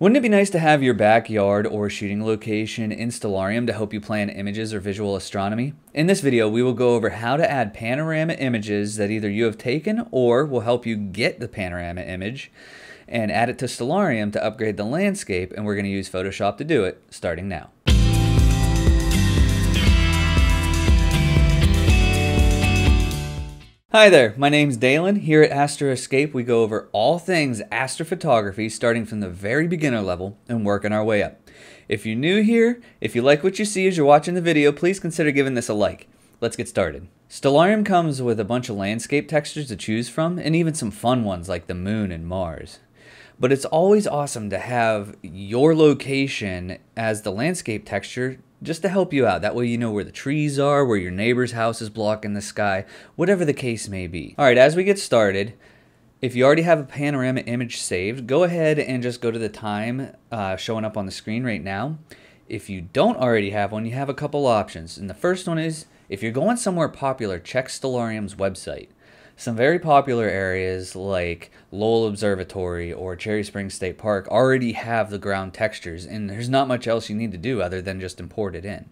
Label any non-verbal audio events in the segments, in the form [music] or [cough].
Wouldn't it be nice to have your backyard or shooting location in Stellarium to help you plan images or visual astronomy? In this video, we will go over how to add panorama images that either you have taken or will help you get the panorama image and add it to Stellarium to upgrade the landscape, and we're going to use Photoshop to do it, starting now. Hi there, my name's Dalen. Here at Astro Escape, we go over all things astrophotography starting from the very beginner level and working our way up. If you're new here, if you like what you see as you're watching the video, please consider giving this a like. Let's get started. Stellarium comes with a bunch of landscape textures to choose from, and even some fun ones like the moon and Mars. But it's always awesome to have your location as the landscape texture just to help you out. That way you know where the trees are, where your neighbor's house is blocking the sky, whatever the case may be. All right, as we get started, if you already have a panorama image saved, go ahead and just go to the time uh, showing up on the screen right now. If you don't already have one, you have a couple options. And the first one is, if you're going somewhere popular, check Stellarium's website. Some very popular areas like Lowell Observatory or Cherry Springs State Park already have the ground textures, and there's not much else you need to do other than just import it in.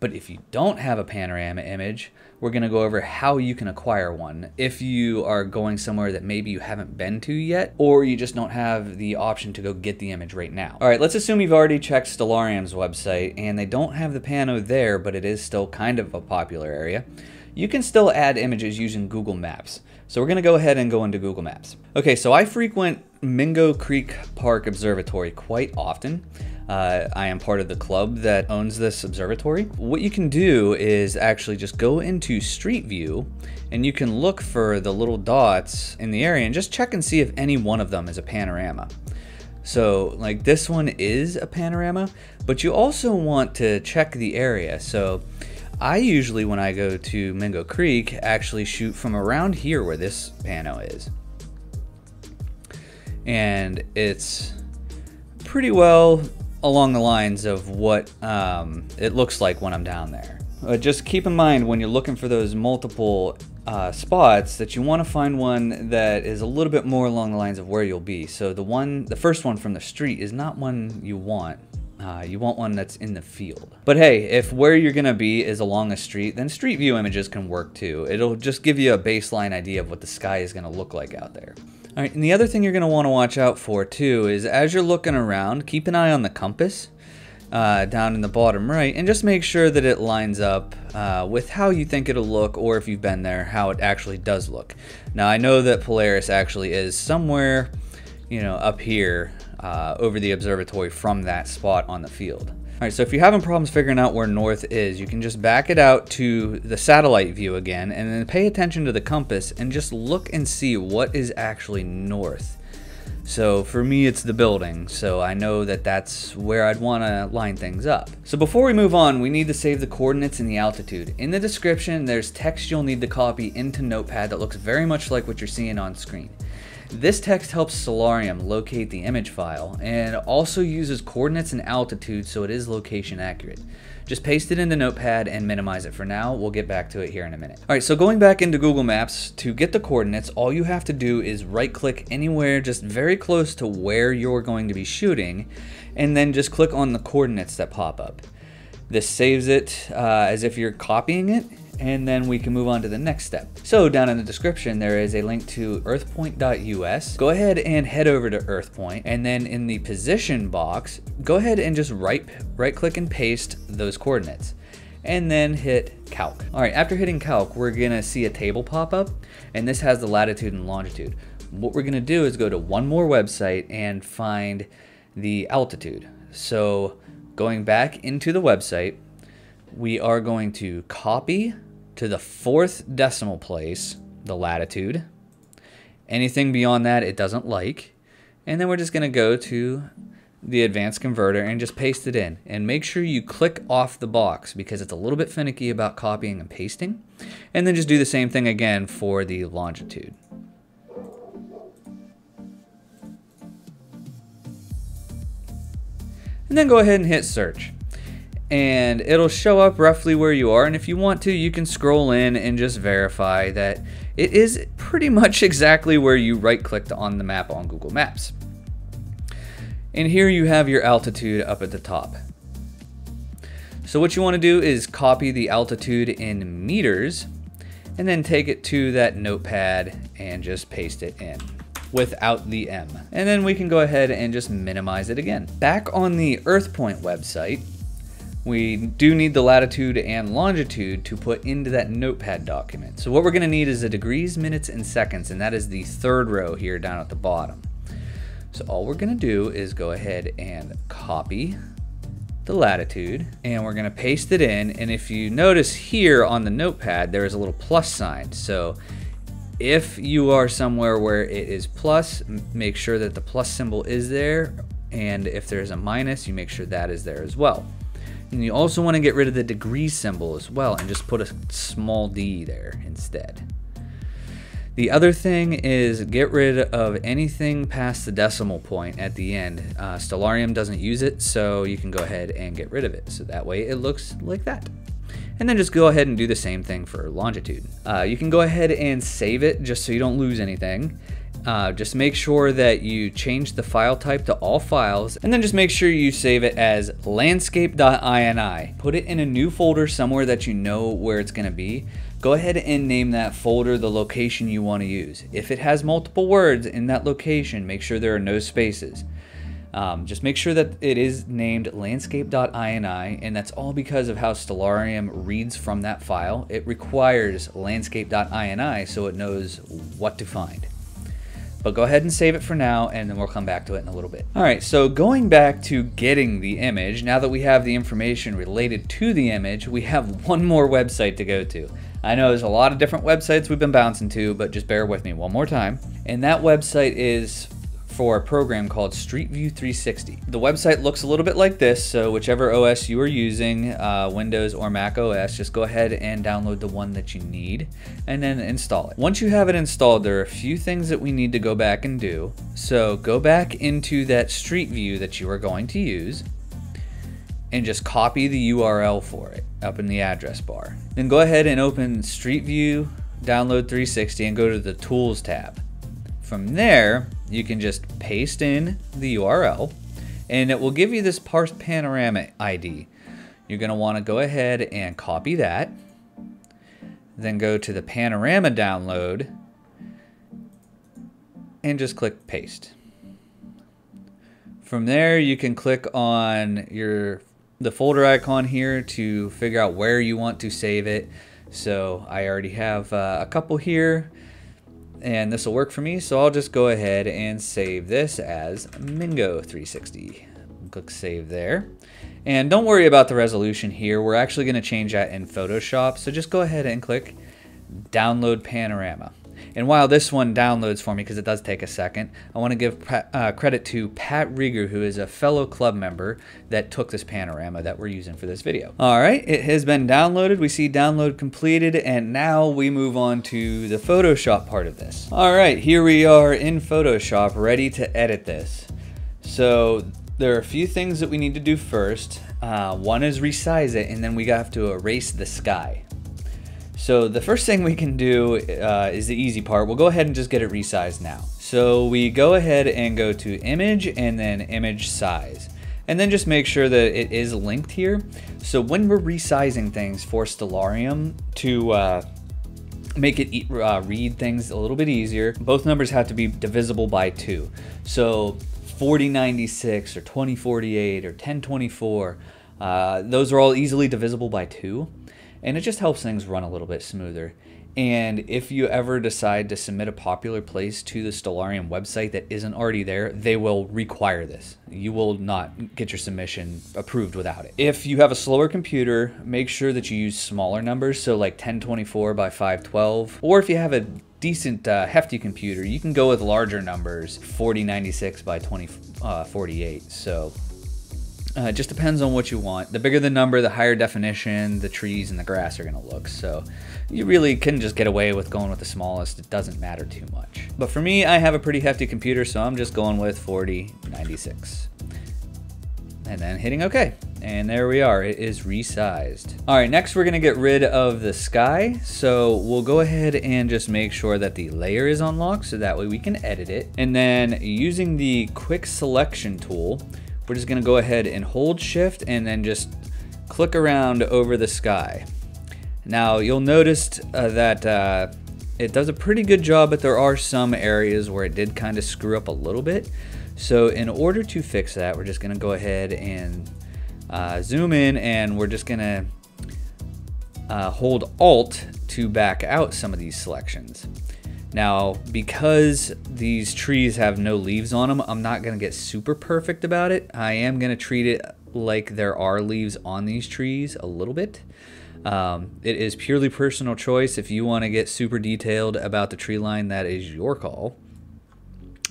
But if you don't have a panorama image, we're going to go over how you can acquire one if you are going somewhere that maybe you haven't been to yet, or you just don't have the option to go get the image right now. All right, let's assume you've already checked Stellarium's website and they don't have the pano there, but it is still kind of a popular area you can still add images using Google Maps. So we're going to go ahead and go into Google Maps. Okay, so I frequent Mingo Creek Park Observatory quite often. Uh, I am part of the club that owns this observatory. What you can do is actually just go into Street View and you can look for the little dots in the area and just check and see if any one of them is a panorama. So like this one is a panorama, but you also want to check the area. So I usually, when I go to Mingo Creek, actually shoot from around here where this pano is. And it's pretty well along the lines of what um, it looks like when I'm down there. But just keep in mind when you're looking for those multiple uh, spots that you want to find one that is a little bit more along the lines of where you'll be. So the one, the first one from the street is not one you want uh, you want one that's in the field. But hey, if where you're gonna be is along a street, then street view images can work too. It'll just give you a baseline idea of what the sky is gonna look like out there. All right, and the other thing you're gonna wanna watch out for too is as you're looking around, keep an eye on the compass uh, down in the bottom right and just make sure that it lines up uh, with how you think it'll look or if you've been there, how it actually does look. Now I know that Polaris actually is somewhere, you know, up here uh, over the observatory from that spot on the field. All right, so if you're having problems figuring out where north is, you can just back it out to the satellite view again and then pay attention to the compass and just look and see what is actually north. So for me, it's the building, so I know that that's where I'd want to line things up. So before we move on, we need to save the coordinates and the altitude. In the description, there's text you'll need to copy into Notepad that looks very much like what you're seeing on screen. This text helps Stellarium locate the image file and also uses coordinates and altitude so it is location accurate. Just paste it into Notepad and minimize it for now. We'll get back to it here in a minute. All right, so going back into Google Maps, to get the coordinates, all you have to do is right click anywhere just very close to where you're going to be shooting, and then just click on the coordinates that pop up. This saves it uh, as if you're copying it, and then we can move on to the next step. So down in the description, there is a link to earthpoint.us. Go ahead and head over to earthpoint, and then in the position box, go ahead and just right, right click and paste those coordinates and then hit calc. All right, after hitting calc, we're gonna see a table pop up and this has the latitude and longitude. What we're gonna do is go to one more website and find the altitude. So going back into the website, we are going to copy to the fourth decimal place, the latitude. Anything beyond that, it doesn't like. And then we're just going to go to the advanced converter and just paste it in. And make sure you click off the box because it's a little bit finicky about copying and pasting. And then just do the same thing again for the longitude. And then go ahead and hit search and it'll show up roughly where you are. And if you want to, you can scroll in and just verify that it is pretty much [laughs] exactly where you right clicked on the map on Google Maps. And here you have your altitude up at the top. So what you want to do is copy the altitude in meters and then take it to that notepad and just paste it in without the M. And then we can go ahead and just minimize it again. Back on the EarthPoint website, we do need the latitude and longitude to put into that notepad document. So what we're gonna need is the degrees, minutes, and seconds, and that is the third row here down at the bottom. So all we're gonna do is go ahead and copy the latitude and we're gonna paste it in. And if you notice here on the notepad, there is a little plus sign. So if you are somewhere where it is plus, make sure that the plus symbol is there. And if there's a minus, you make sure that is there as well. And you also want to get rid of the degree symbol as well and just put a small d there instead. The other thing is get rid of anything past the decimal point at the end. Uh, Stellarium doesn't use it, so you can go ahead and get rid of it. So that way it looks like that. And then just go ahead and do the same thing for longitude. Uh, you can go ahead and save it just so you don't lose anything. Uh, just make sure that you change the file type to all files and then just make sure you save it as landscape.ini. Put it in a new folder somewhere that you know where it's going to be go ahead and name that folder the location you want to use. If it has multiple words in that location, make sure there are no spaces. Um, just make sure that it is named landscape.ini, and that's all because of how Stellarium reads from that file. It requires landscape.ini so it knows what to find. But go ahead and save it for now, and then we'll come back to it in a little bit. All right, so going back to getting the image, now that we have the information related to the image, we have one more website to go to. I know there's a lot of different websites we've been bouncing to, but just bear with me one more time. And that website is for a program called Street View 360. The website looks a little bit like this, so whichever OS you are using, uh, Windows or Mac OS, just go ahead and download the one that you need and then install it. Once you have it installed, there are a few things that we need to go back and do. So go back into that Street View that you are going to use and just copy the URL for it up in the address bar. Then go ahead and open Street View Download 360 and go to the Tools tab. From there, you can just paste in the URL and it will give you this Parse Panorama ID. You're want to go ahead and copy that. Then go to the Panorama download and just click paste. From there, you can click on your the folder icon here to figure out where you want to save it. So I already have uh, a couple here and this will work for me. So I'll just go ahead and save this as Mingo 360. Click save there. And don't worry about the resolution here. We're actually going to change that in Photoshop. So just go ahead and click download panorama. And while this one downloads for me, because it does take a second, I want to give uh, credit to Pat Rieger, who is a fellow club member that took this panorama that we're using for this video. All right, it has been downloaded. We see download completed, and now we move on to the Photoshop part of this. All right, here we are in Photoshop, ready to edit this. So there are a few things that we need to do first. Uh, one is resize it, and then we have to erase the sky. So the first thing we can do uh, is the easy part. We'll go ahead and just get it resized now. So we go ahead and go to image and then image size. And then just make sure that it is linked here. So when we're resizing things for Stellarium to uh, make it uh, read things a little bit easier, both numbers have to be divisible by two. So 4096 or 2048 or 1024, uh, those are all easily divisible by two and it just helps things run a little bit smoother. And if you ever decide to submit a popular place to the Stellarium website that isn't already there, they will require this. You will not get your submission approved without it. If you have a slower computer, make sure that you use smaller numbers, so like 1024 by 512. Or if you have a decent uh, hefty computer, you can go with larger numbers, 4096 by 2048. Uh, so uh, it just depends on what you want. The bigger the number, the higher definition the trees and the grass are going to look. So you really can just get away with going with the smallest. It doesn't matter too much. But for me, I have a pretty hefty computer, so I'm just going with 4096. And then hitting OK. And there we are, it is resized. All right, next we're gonna get rid of the sky. So we'll go ahead and just make sure that the layer is unlocked so that way we can edit it. And then using the quick selection tool, we're just gonna go ahead and hold shift and then just click around over the sky. Now you'll notice uh, that uh, it does a pretty good job, but there are some areas where it did kind of screw up a little bit. So in order to fix that, we're just gonna go ahead and uh, zoom in and we're just gonna uh, hold Alt to back out some of these selections. Now, because these trees have no leaves on them, I'm not gonna get super perfect about it. I am gonna treat it like there are leaves on these trees a little bit. Um, it is purely personal choice. If you want to get super detailed about the tree line, that is your call.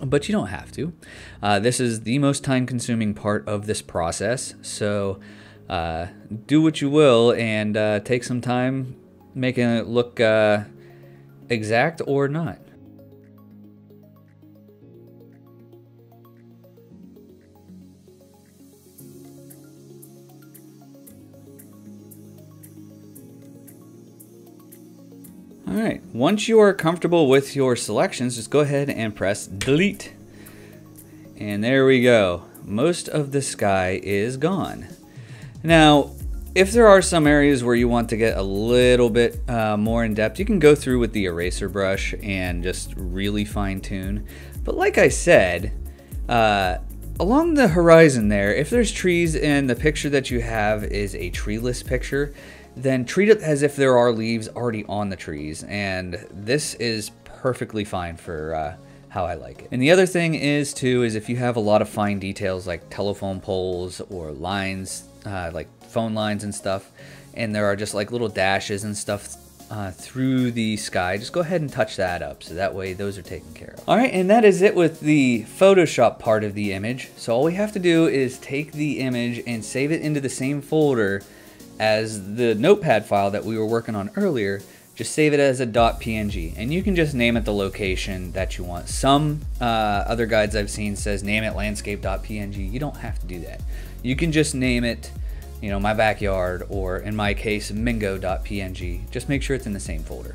But you don't have to. Uh, this is the most time consuming part of this process. So uh, do what you will and uh, take some time making it look uh, exact or not. All right, once you are comfortable with your selections, just go ahead and press delete. And there we go. Most of the sky is gone. Now, if there are some areas where you want to get a little bit uh, more in depth, you can go through with the eraser brush and just really fine tune. But like I said, uh, along the horizon there, if there's trees and the picture that you have is a treeless picture, then treat it as if there are leaves already on the trees. And this is perfectly fine for uh, how I like it. And the other thing is too, is if you have a lot of fine details like telephone poles or lines, uh, like phone lines and stuff, and there are just like little dashes and stuff uh, through the sky, just go ahead and touch that up. So that way those are taken care of. All right, and that is it with the Photoshop part of the image. So all we have to do is take the image and save it into the same folder as the notepad file that we were working on earlier, just save it as a .png and you can just name it the location that you want. Some uh, other guides I've seen says name it landscape.png. You don't have to do that. You can just name it, you know, my backyard or in my case, mingo.png. Just make sure it's in the same folder.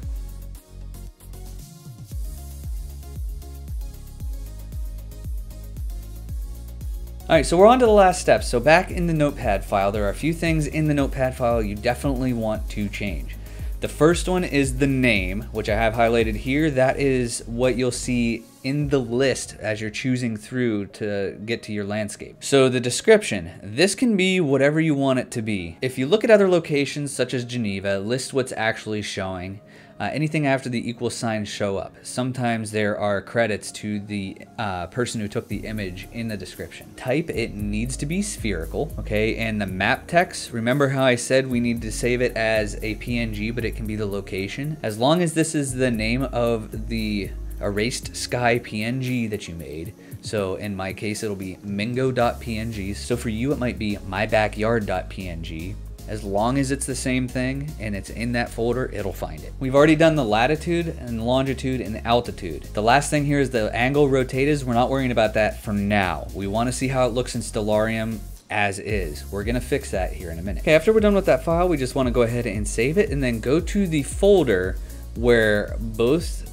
All right, so we're on to the last step. So back in the notepad file, there are a few things in the notepad file you definitely want to change. The first one is the name, which I have highlighted here. That is what you'll see in the list as you're choosing through to get to your landscape. So the description, this can be whatever you want it to be. If you look at other locations such as Geneva, list what's actually showing. Uh, anything after the equal sign show up. Sometimes there are credits to the uh, person who took the image in the description. Type, it needs to be spherical, okay? And the map text, remember how I said we need to save it as a PNG, but it can be the location? As long as this is the name of the erased sky PNG that you made, so in my case, it'll be mingo.png. So for you, it might be mybackyard.png. As long as it's the same thing and it's in that folder, it'll find it. We've already done the latitude and longitude and altitude. The last thing here is the angle rotate Z. We're not worrying about that for now. We want to see how it looks in Stellarium as is. We're gonna fix that here in a minute. Okay, after we're done with that file, we just wanna go ahead and save it and then go to the folder where both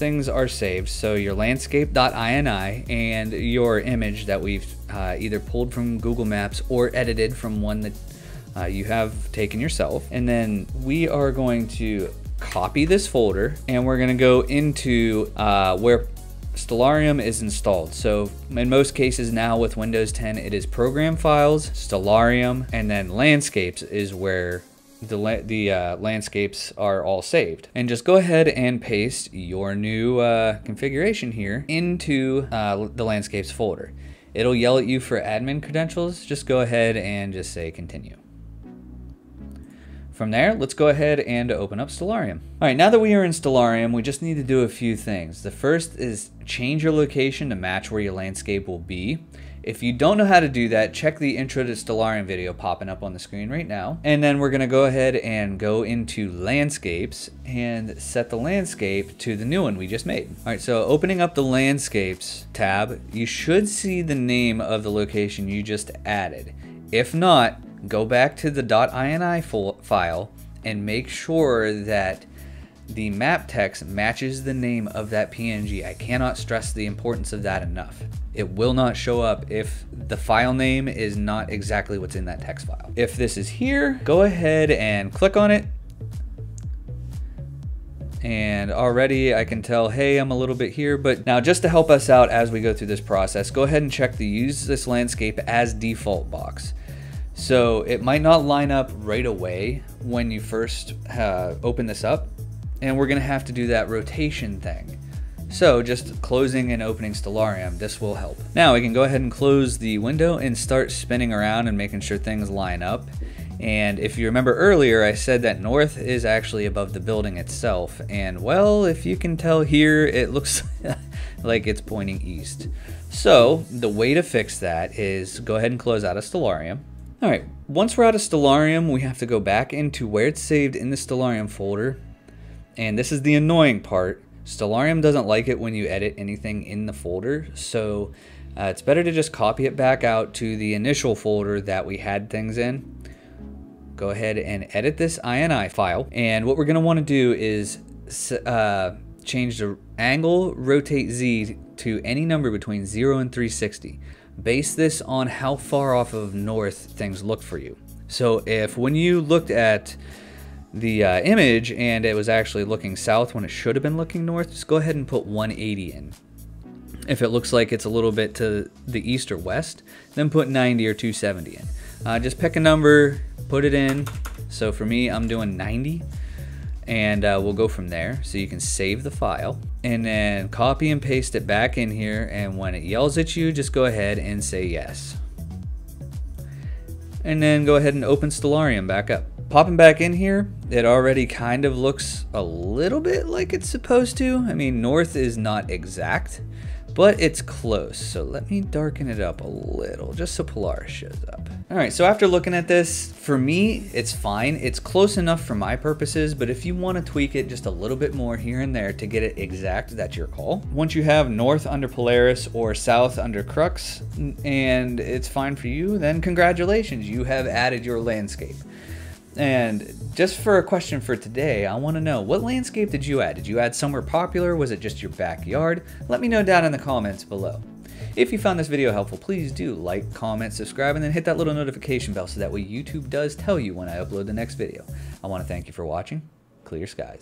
things are saved. So your landscape.ini and your image that we've uh, either pulled from Google Maps or edited from one that uh, you have taken yourself. And then we are going to copy this folder and we're going to go into uh, where Stellarium is installed. So in most cases now with Windows 10, it is program files, Stellarium, and then landscapes is where the, la the uh, landscapes are all saved. And just go ahead and paste your new uh, configuration here into uh, the landscapes folder. It'll yell at you for admin credentials. Just go ahead and just say continue. From there, let's go ahead and open up Stellarium. All right, now that we are in Stellarium, we just need to do a few things. The first is change your location to match where your landscape will be. If you don't know how to do that, check the intro to Stellarium video popping up on the screen right now. And then we're gonna go ahead and go into landscapes and set the landscape to the new one we just made. All right, so opening up the landscapes tab, you should see the name of the location you just added. If not, go back to the .ini file and make sure that the map text matches the name of that PNG. I cannot stress the importance of that enough. It will not show up if the file name is not exactly what's in that text file. If this is here, go ahead and click on it. And already I can tell, hey, I'm a little bit here. But now just to help us out as we go through this process, go ahead and check the use this landscape as default box. So it might not line up right away when you first uh, open this up, and we're gonna have to do that rotation thing. So just closing and opening Stellarium, this will help. Now we can go ahead and close the window and start spinning around and making sure things line up. And if you remember earlier, I said that north is actually above the building itself. And well, if you can tell here, it looks [laughs] like it's pointing east. So the way to fix that is go ahead and close out of Stellarium. All right, once we're out of Stellarium, we have to go back into where it's saved in the Stellarium folder and this is the annoying part. Stellarium doesn't like it when you edit anything in the folder, so uh, it's better to just copy it back out to the initial folder that we had things in. Go ahead and edit this INI file, and what we're going to want to do is uh, change the angle rotate Z to any number between 0 and 360. Base this on how far off of north things look for you. So if when you looked at the uh, image and it was actually looking south when it should have been looking north, just go ahead and put 180 in. If it looks like it's a little bit to the east or west, then put 90 or 270 in. Uh, just pick a number, put it in. So for me, I'm doing 90 and uh, we'll go from there. So you can save the file and then copy and paste it back in here. And when it yells at you, just go ahead and say yes. And then go ahead and open Stellarium back up. Popping back in here, it already kind of looks a little bit like it's supposed to. I mean, north is not exact, but it's close. So let me darken it up a little just so Polaris shows up. All right, so after looking at this, for me, it's fine. It's close enough for my purposes, but if you want to tweak it just a little bit more here and there to get it exact, that's your call. Once you have north under Polaris or south under Crux, and it's fine for you, then congratulations, you have added your landscape. And just for a question for today, I want to know what landscape did you add? Did you add somewhere popular? Was it just your backyard? Let me know down in the comments below. If you found this video helpful, please do like, comment, subscribe, and then hit that little notification bell so that way YouTube does tell you when I upload the next video. I want to thank you for watching. Clear skies.